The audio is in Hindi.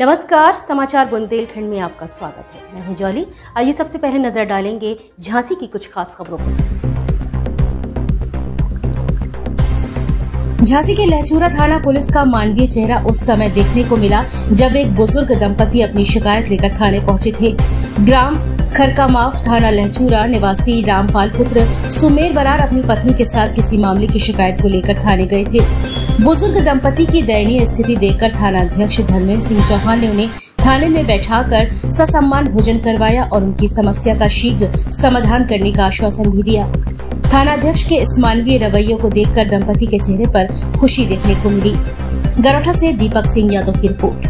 नमस्कार, समाचार बुंदेलखंड में आपका स्वागत है। मैं हूँ जॉली। आइए सबसे पहले नज़र डालेंगे झांसी की कुछ खास खबरों पर। झांसी के लहचूरा थाना पुलिस का मानवीय चेहरा उस समय देखने को मिला जब एक बुज़ुर्ग दंपति अपनी शिकायत लेकर थाने पहुँचे थे। ग्राम खरकामाफ थाना लहचूरा निवासी रामपाल पुत्र सुमेर बरार अपनी पत्नी के साथ किसी मामले की शिकायत को लेकर थाने गए थे। बुज़ुर्ग दंपति की दयनीय स्थिति देखकर थाना अध्यक्ष धर्मेंद्र सिंह चौहान ने उन्हें थाने में बैठाकर ससम्मान भोजन करवाया और उनकी समस्या का शीघ्र समाधान करने का आश्वासन भी दिया। थानाध्यक्ष के इस मानवीय रवैये को देखकर दंपति के चेहरे पर खुशी देखने को मिली। गरोठा से दीपक सिंह यादव की रिपोर्ट।